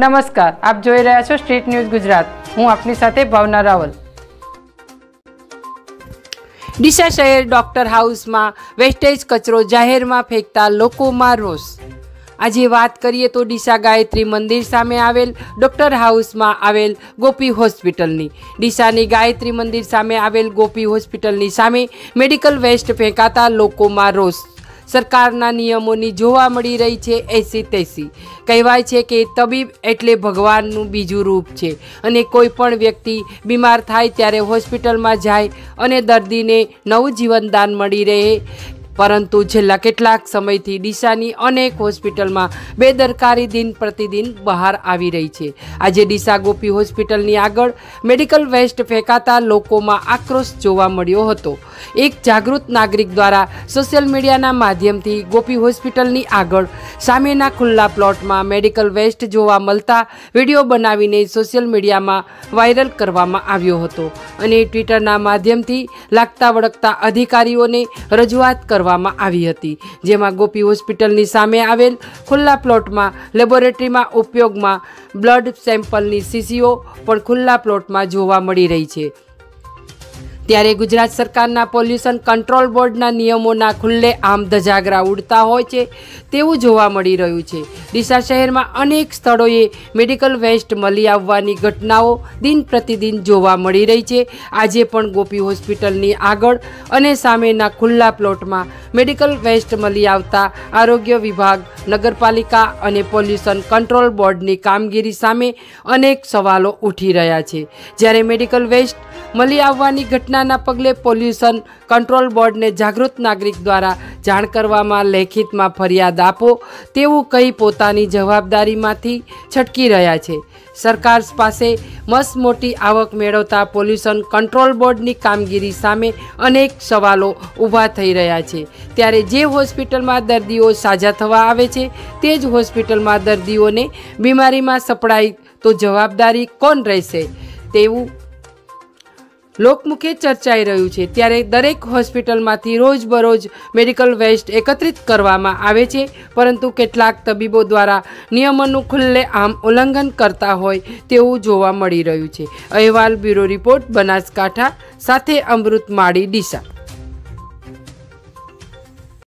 નમસ્કાર, આપ જોઈ રહ્યા છો સ્ટ્રીટ ન્યૂઝ ગુજરાત. હું આપની સાથે ભાવના રાવલ. ડીસા શહેર ડોક્ટર હાઉસમાં વેસ્ટેજ કચરો જાહેરમાં ફેંકતા લોકોમાં રોષ. આજે વાત કરીએ તો ડીસા ગાયત્રી મંદિર સામે આવેલ ડોક્ટર હાઉસમાં આવેલ ગોપી હોસ્પિટલની. ડીસાની ગાયત્રી મંદિર સામે આવેલ ગોપી હોસ્પિટલની સામે મેડિકલ વેસ્ટ ફેંકાતા લોકોમાં રોષ. સરકારના નિયમોની જોવા મળી રહી છે એસી તેસી. કહેવાય છે કે તબીબ એટલે ભગવાનનું બીજું રૂપ છે. અને કોઈ પણ વ્યક્તિ બીમાર થાય ત્યારે હોસ્પિટલમાં જાય અને દર્દીને નવું જીવનદાન મળી રહે. પરંતુ છેલ્લા કેટલાક સમયથી ડીસાની અનેક હોસ્પિટલમાં બેદરકારી દિન પ્રતિદિન બહાર આવી રહી છે. આજે ડીસા ગોપી હોસ્પિટલની આગળ મેડિકલ વેસ્ટ ફેંકાતા લોકોમાં આક્રોશ જોવા મળ્યો હતો. એક જાગૃત નાગરિક દ્વારા સોશિયલ મીડિયાના માધ્યમથી ગોપી હોસ્પિટલની આગળ સામેના ખુલ્લા પ્લોટમાં મેડિકલ વેસ્ટ જોવા મળતા વીડિયો બનાવીને સોશિયલ મીડિયામાં વાયરલ કરવામાં આવ્યો હતો અને ટ્વિટરના માધ્યમથી લાગતા વળગતા અધિકારીઓને રજૂઆત કરવામાં આવી હતી, જેમાં ગોપી હોસ્પિટલની સામે આવેલ ખુલ્લા પ્લોટમાં, લેબોરેટરીમાં ઉપયોગમાં બ્લડ સેમ્પલની શીશીઓ પણ ખુલ્લા પ્લોટમાં જોવા મળી રહી છે. ત્યારે ગુજરાત સરકારના પોલ્યુશન કંટ્રોલ બોર્ડના નિયમોના ખુલ્લે આમ ધજાગરા ઉડતા હોય છે તેવું જોવા મળી રહ્યું છે. ડીસા શહેરમાં અનેક સ્થળોએ મેડિકલ વેસ્ટ મળી આવવાની ઘટનાઓ દિન પ્રતિદિન જોવા મળી રહી છે. આજે પણ ગોપી હોસ્પિટલની આગળ અને સામેના ખુલ્લા પ્લોટમાં મેડિકલ વેસ્ટ મળી આવતા આરોગ્ય વિભાગ, નગરપાલિકા અને પોલ્યુશન કંટ્રોલ બોર્ડની કામગીરી સામે અનેક સવાલો ઉઠી રહ્યા છે. જ્યારે મેડિકલ વેસ્ટ મળી આવવાની ઘટનાના પગલે પોલ્યુશન કંટ્રોલ બોર્ડને જાગૃત નાગરિક દ્વારા જાણ કરવામાં લેખિતમાં ફરિયાદ આપો તેવું કહી પોતાની જવાબદારીમાંથી છટકી રહ્યા છે. સરકાર પાસે મસ્ત મોટી આવક મેળવતા પોલ્યુશન કંટ્રોલ બોર્ડની કામગીરી સામે અનેક સવાલો ઊભા થઈ રહ્યા છે. ત્યારે જે હોસ્પિટલમાં દર્દીઓ સાજા થવા આવે છે, તે જ હોસ્પિટલમાં દર્દીઓને બીમારીમાં સપડાય તો જવાબદારી કોણ રહેશે? તેવું લોકમુખે ચર્ચાઈ રહ્યું છે. ત્યારે દરેક હોસ્પિટલમાંથી રોજબરોજ મેડિકલ વેસ્ટ એકત્રિત કરવામાં આવે છે. પરંતુ કેટલાક તબીબો દ્વારા નિયમોનું ખુલ્લે આમ ઉલ્લંઘન કરતા હોય તેવું જોવા મળી રહ્યું છે. અહેવાલ બ્યુરો રિપોર્ટ બનાસકાંઠા, સાથે અમૃત માળી ડીસા.